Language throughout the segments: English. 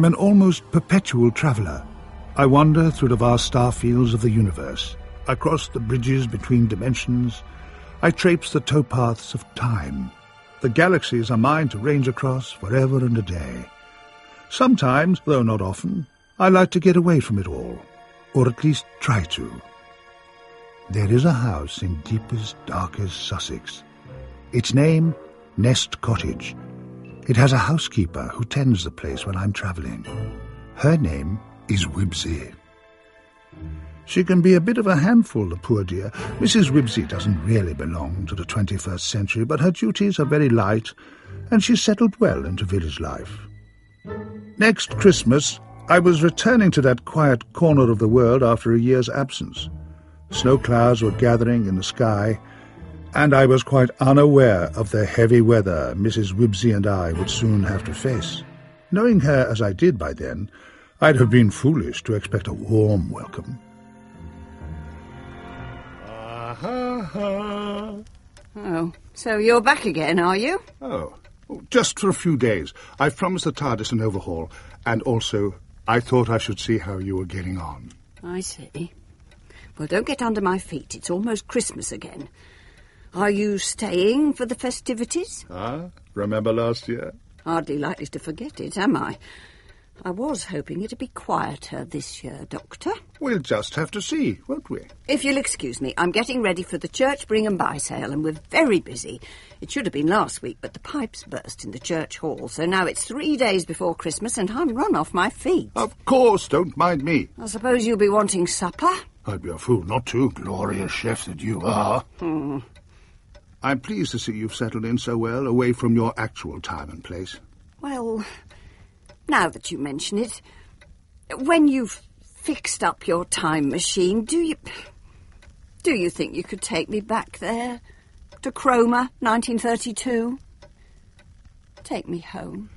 I'm an almost perpetual traveller. I wander through the vast star fields of the universe. I cross the bridges between dimensions. I traipse the towpaths of time. The galaxies are mine to range across forever and a day. Sometimes, though not often, I like to get away from it all, or at least try to. There is a house in deepest, darkest Sussex. Its name, Nest Cottage. It has a housekeeper who tends the place when I'm travelling. Her name is Wibbsey. She can be a bit of a handful, the poor dear. Mrs. Wibbsey doesn't really belong to the 21st century, but her duties are very light, and she's settled well into village life. Next Christmas, I was returning to that quiet corner of the world after a year's absence. Snow clouds were gathering in the sky, and I was quite unaware of the heavy weather Mrs. Wibbsey and I would soon have to face. Knowing her as I did by then, I'd have been foolish to expect a warm welcome. ha. Oh, so you're back again, are you? Oh, just for a few days. I've promised the TARDIS an overhaul, and also I thought I should see how you were getting on. I see. Well, don't get under my feet. It's almost Christmas again. Are you staying for the festivities? Ah, remember last year? Hardly likely to forget it, am I? I was hoping it'd be quieter this year, Doctor. We'll just have to see, won't we? If you'll excuse me, I'm getting ready for the church bring and buy sale, and we're very busy. It should have been last week, but the pipes burst in the church hall, so now it's three days before Christmas, and I'm run off my feet. Of course, don't mind me. I suppose you'll be wanting supper? I'd be a fool not to, glorious chef that you are. Hmm. I'm pleased to see you've settled in so well, away from your actual time and place. Well, now that you mention it, when you've fixed up your time machine, do you do you think you could take me back there to Cromer, 1932? Take me home.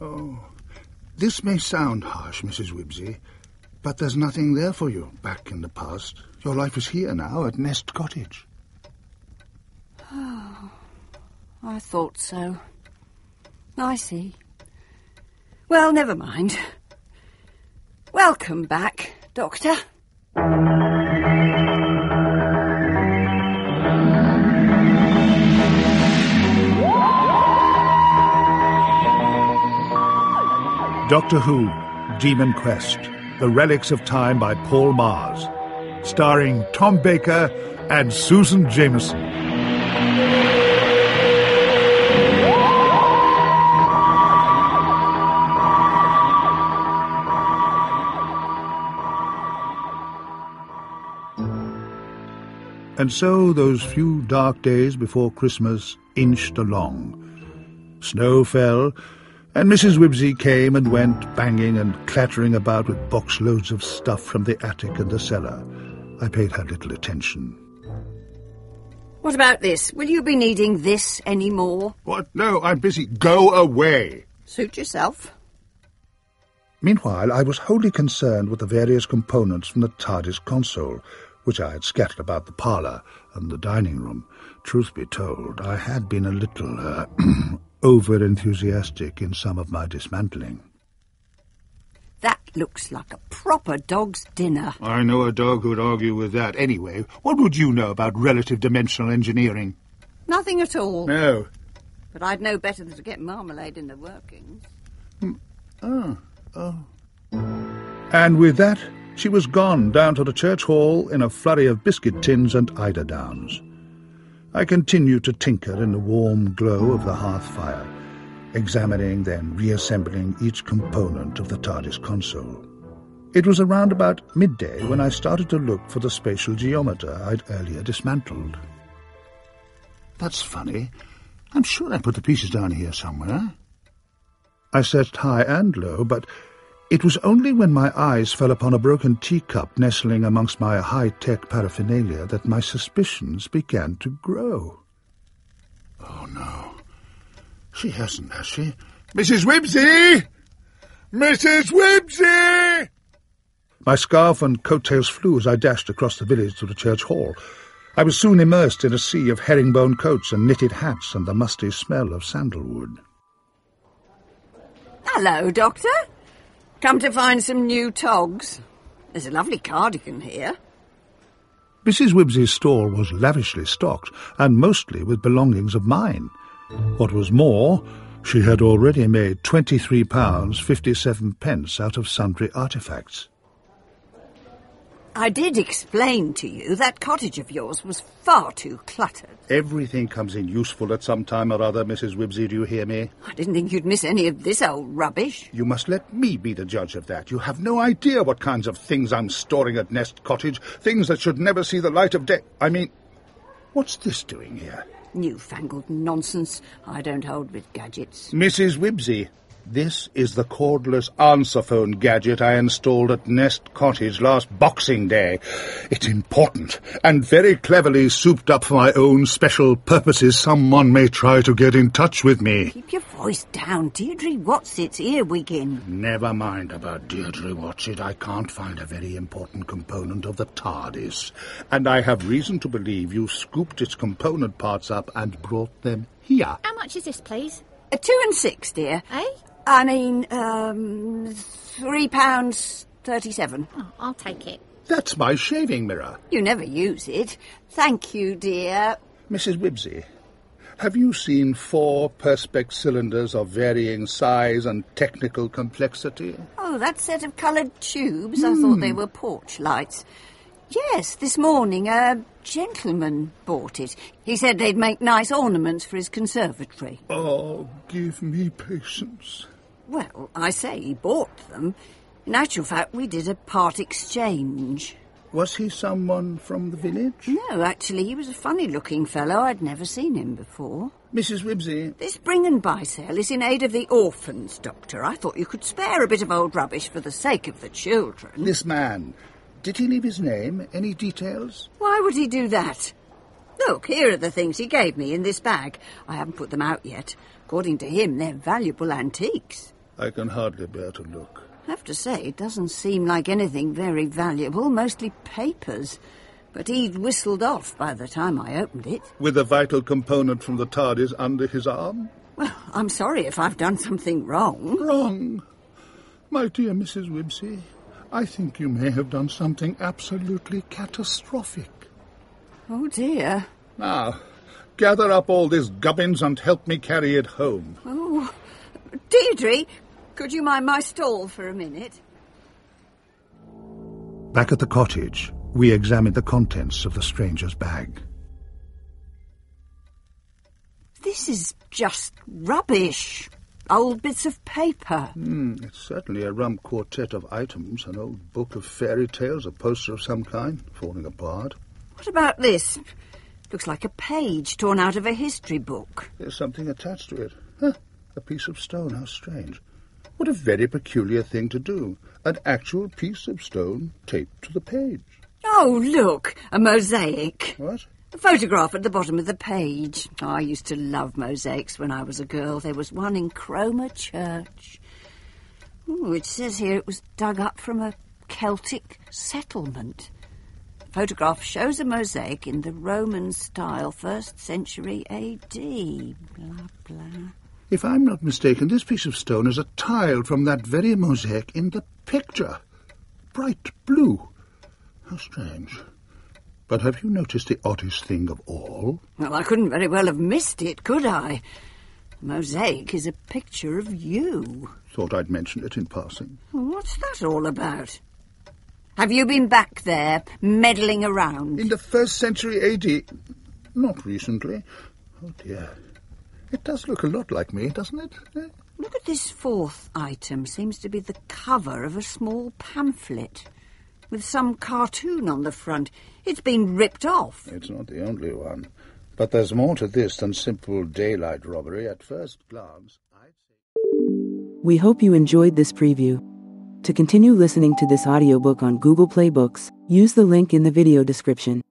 Oh, this may sound harsh, Mrs. Wibbsey, but there's nothing there for you back in the past. Your life is here now at Nest Cottage. Oh, I thought so. I see. Well, never mind. Welcome back, Doctor. Doctor Who, Demon Quest, The Relics of Time by Paul Magrs, starring Tom Baker and Susan Jameson. And so those few dark days before Christmas inched along. Snow fell, and Mrs. Wibbsey came and went, banging and clattering about with box loads of stuff from the attic and the cellar. I paid her little attention. What about this? Will you be needing this any more? What? No, I'm busy. Go away. Suit yourself. Meanwhile, I was wholly concerned with the various components from the TARDIS console, which I had scattered about the parlour and the dining room. Truth be told, I had been a little uh, over-enthusiastic in some of my dismantling. That looks like a proper dog's dinner. I know a dog who'd argue with that. Anyway, what would you know about relative dimensional engineering? Nothing at all. No. But I'd know better than to get marmalade in the workings. Mm. Oh, oh. And with that, she was gone down to the church hall in a flurry of biscuit tins and eider downs. I continued to tinker in the warm glow of the hearth fire, examining then reassembling each component of the TARDIS console. It was around about midday when I started to look for the spatial geometer I'd earlier dismantled. That's funny. I'm sure I put the pieces down here somewhere. I searched high and low, but it was only when my eyes fell upon a broken teacup nestling amongst my high-tech paraphernalia that my suspicions began to grow. Oh, no. She hasn't, has she? Mrs. Wibbsey! Mrs. Wibbsey! My scarf and coat-tails flew as I dashed across the village to the church hall. I was soon immersed in a sea of herringbone coats and knitted hats and the musty smell of sandalwood. Hello, Doctor. Come to find some new togs? There's a lovely cardigan here. Mrs. Wibbsey's stall was lavishly stocked, and mostly with belongings of mine. What was more, she had already made twenty-three pounds fifty-seven pence out of sundry artefacts. I did explain to you that cottage of yours was far too cluttered. Everything comes in useful at some time or other, Mrs. Wibbsey, do you hear me? I didn't think you'd miss any of this old rubbish. You must let me be the judge of that. You have no idea what kinds of things I'm storing at Nest Cottage. Things that should never see the light of day. I mean, what's this doing here? Newfangled nonsense. I don't hold with gadgets. Mrs. Wibbsey, this is the cordless answer phone gadget I installed at Nest Cottage last Boxing Day. It's important and very cleverly souped up for my own special purposes. Someone may try to get in touch with me. Keep your voice down. Deirdre Watsit's earwigging. Never mind about Deirdre Watsit. I can't find a very important component of the TARDIS. And I have reason to believe you scooped its component parts up and brought them here. How much is this, please? A two and six, dear. Eh? I mean, um, three pounds thirty-seven. Oh, I'll take it. That's my shaving mirror. You never use it. Thank you, dear. Mrs. Wibbsey, have you seen four perspex cylinders of varying size and technical complexity? Oh, that set of coloured tubes. I thought they were porch lights. Yes, this morning a gentleman bought it. He said they'd make nice ornaments for his conservatory. Oh, give me patience. Well, I say he bought them. In actual fact, we did a part exchange. Was he someone from the village? No, actually, he was a funny looking fellow. I'd never seen him before. Mrs. Wibbsey, This bring and buy sale is in aid of the orphans, Doctor. I thought you could spare a bit of old rubbish for the sake of the children. this man, did he leave his name? Any details? Why would he do that? Look, here are the things he gave me in this bag. I haven't put them out yet. According to him, they're valuable antiques. I can hardly bear to look. I have to say, it doesn't seem like anything very valuable, mostly papers. But he'd whistled off by the time I opened it. With a vital component from the TARDIS under his arm? Well, I'm sorry if I've done something wrong. Wrong. My dear Mrs. Wibbsey, I think you may have done something absolutely catastrophic. Oh dear. Now, gather up all this gubbins and help me carry it home. Oh, Deirdre, could you mind my stall for a minute? Back at the cottage, we examined the contents of the stranger's bag. This is just rubbish. Old bits of paper. Hmm, it's certainly a rum quartet of items, an old book of fairy tales, a poster of some kind, falling apart. What about this? Looks like a page torn out of a history book. There's something attached to it. Huh, a piece of stone, how strange. What a very peculiar thing to do. An actual piece of stone taped to the page. Oh, look, a mosaic. What? A photograph at the bottom of the page. Oh, I used to love mosaics when I was a girl. There was one in Cromer Church. Ooh, it says here it was dug up from a Celtic settlement. The photograph shows a mosaic in the Roman style, first century AD. Blah, blah. If I'm not mistaken, this piece of stone is a tile from that very mosaic in the picture. Bright blue. How strange. But have you noticed the oddest thing of all? Well, I couldn't very well have missed it, could I? The mosaic is a picture of you. Thought I'd mention it in passing. What's that all about? Have you been back there, meddling around? In the first century AD. Not recently. Oh dear. It does look a lot like me, doesn't it? Eh? Look at this fourth item. Seems to be the cover of a small pamphlet with some cartoon on the front. It's been ripped off. It's not the only one. But there's more to this than simple daylight robbery at first glance. I'd say. We hope you enjoyed this preview. To continue listening to this audiobook on Google Play Books, use the link in the video description.